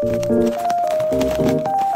Música